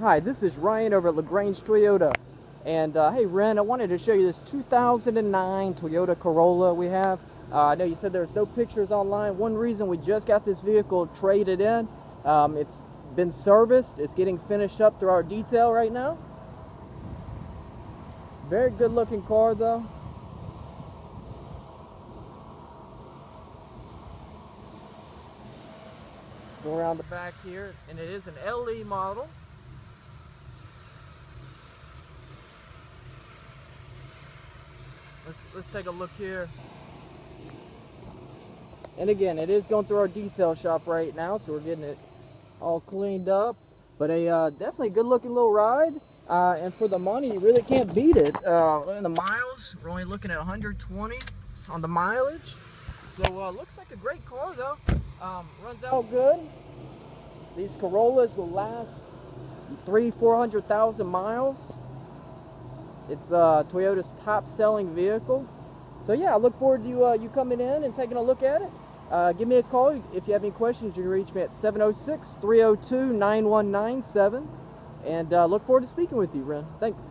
Hi, this is Ryan over at LaGrange Toyota. And uh, hey, Ren, I wanted to show you this 2009 Toyota Corolla we have. Uh, I know you said there's no pictures online. One reason we just got this vehicle traded in, um, it's been serviced. It's getting finished up through our detail right now. Very good looking car though. Go around the back here, and it is an LE model. Let's, let's take a look here. And again, it is going through our detail shop right now, so we're getting it all cleaned up. But a uh, definitely good looking little ride. Uh, and for the money, you really can't beat it. Uh, in the miles, we're only looking at 120 on the mileage. So uh, looks like a great car though. Um, runs out good. These Corollas will last three, 400,000 miles. It's uh, Toyota's top selling vehicle. So yeah, I look forward to uh, you coming in and taking a look at it. Uh, give me a call if you have any questions. You can reach me at 706 302 9197. And uh, look forward to speaking with you, Ren. Thanks.